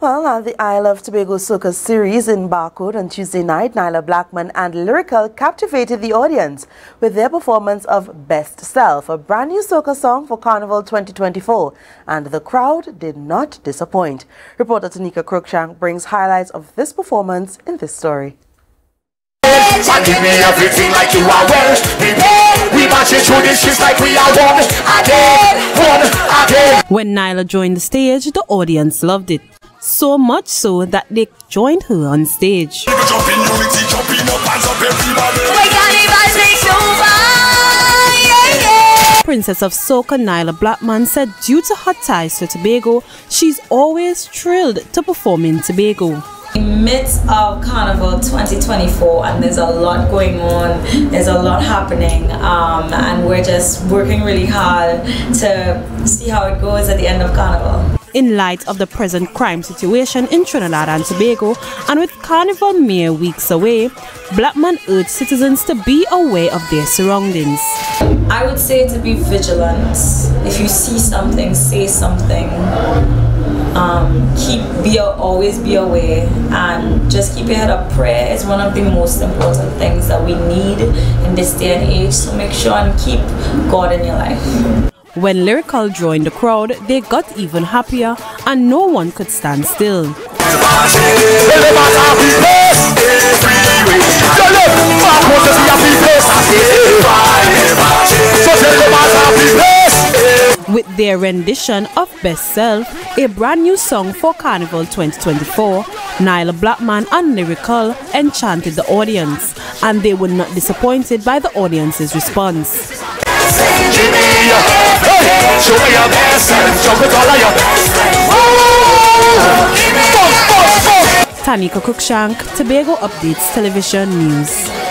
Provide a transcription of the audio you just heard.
Well, at the Isle of Tobago Soca series in Barcode on Tuesday night, Nailah Blackman and Lyrikal captivated the audience with their performance of Best Self, a brand new soca song for Carnival 2024, and the crowd did not disappoint. Reporter Tanikah Cruickshank brings highlights of this performance in this story. give me everything like you are well. We, we march through the streets like we are one. Again, one, again. When Nailah joined the stage, the audience loved it. So much so that they joined her on stage. Princess of Soca Nailah Blackman said due to her ties to Tobago, she's always thrilled to perform in Tobago. In midst of Carnival 2024 and there's a lot going on, there's a lot happening um, and we're just working really hard to see how it goes at the end of Carnival in light of the present crime situation in Trinidad and Tobago and with Carnival mere weeks away, Blackman urged citizens to be aware of their surroundings. I would say to be vigilant. If you see something, say something. Um, keep be always be aware and just keep your head up. Prayer is one of the most important things that we need in this day and age. So make sure and keep God in your life. When Lyrikal joined the crowd, they got even happier and no one could stand still. With their rendition of Best Self, a brand new song for Carnival 2024, Nailah Blackman and Lyrikal enchanted the audience, and they were not disappointed by the audience's response. Tanikah Cruickshank, Tobago Updates Television News.